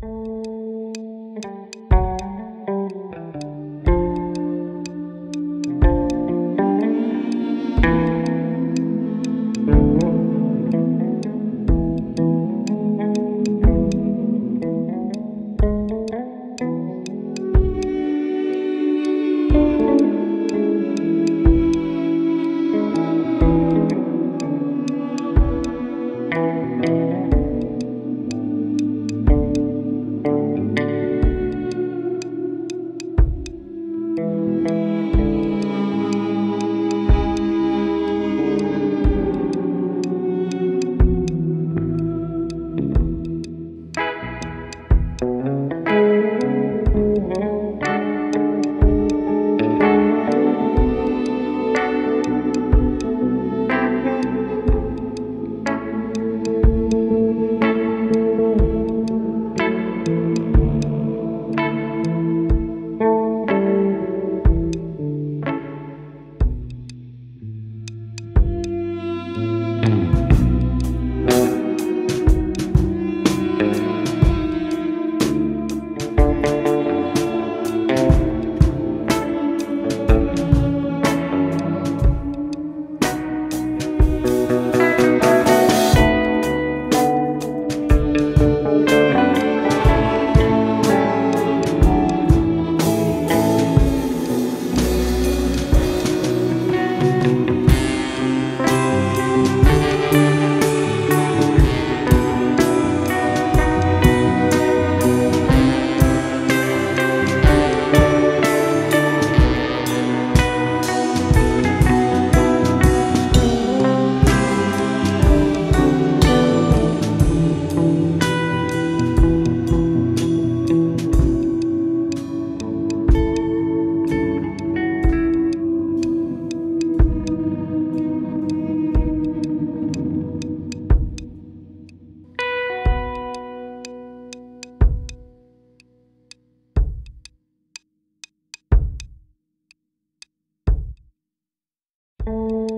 Música Música